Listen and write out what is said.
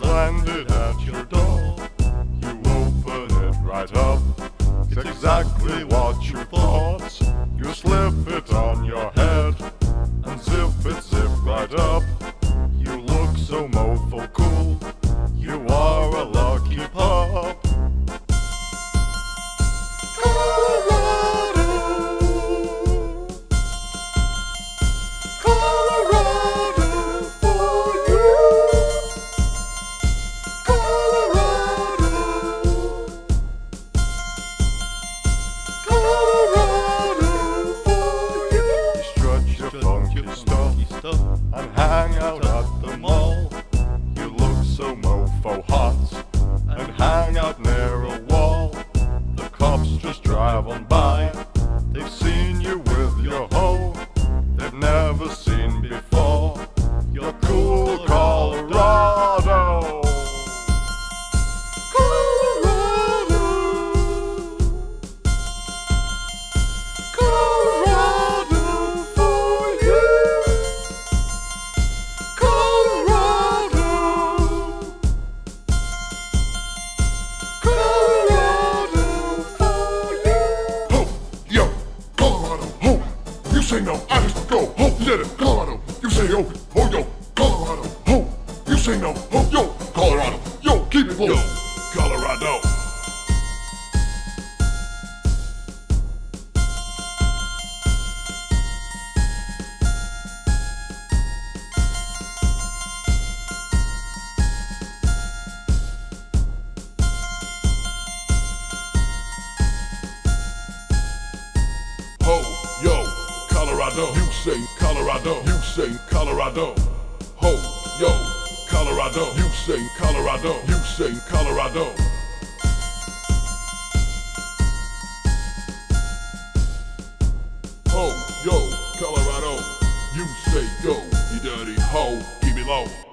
landed at your door. You open it right up. It's exactly what you thought. You slip it on your head and zip it zip right up. Stuff and say no, I just go. Ho, it, Colorado. You say ho, ho, yo, Colorado, ho. You say no, ho, yo, Colorado. Yo, keep it low. Yo, Colorado. You say Colorado. You say Colorado. Ho, yo, Colorado. You say Colorado. You say Colorado. Ho, yo, Colorado. You say go, you dirty hoe, keep it low.